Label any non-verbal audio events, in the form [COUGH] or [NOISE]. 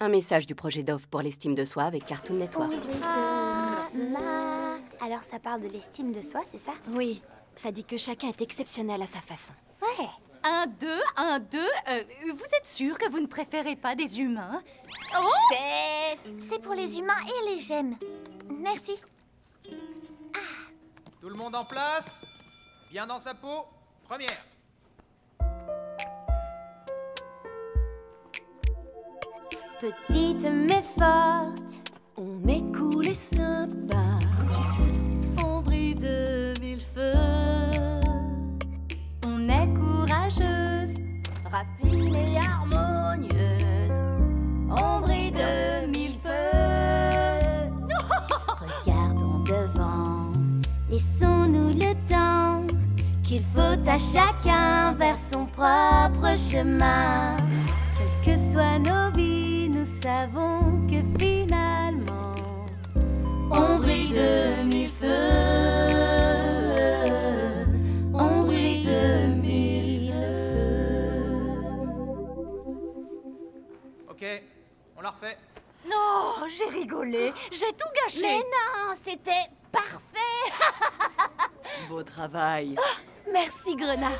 Un message du projet d'offre pour l'estime de soi avec Cartoon Network. Ah. Alors ça parle de l'estime de soi, c'est ça? Oui, ça dit que chacun est exceptionnel à sa façon. Ouais. Un, deux, un, deux. Euh, vous êtes sûr que vous ne préférez pas des humains? C'est pour les humains et les gemmes. Merci. Tout le monde en place? Bien dans sa peau? Première. Petite mais forte. On est cool et sympa. On brille de mille feux. On est courageuse. Raffinée et harmonieuse. On brille de mille feux. Regardons devant. Laissons-nous le temps qu'il faut à chacun vers son propre chemin. Quelles que soient nos Ok, on la refait. Non, j'ai rigolé. J'ai tout gâché. Mais non, c'était parfait. [LAUGHS] Beau travail. Merci Grenat.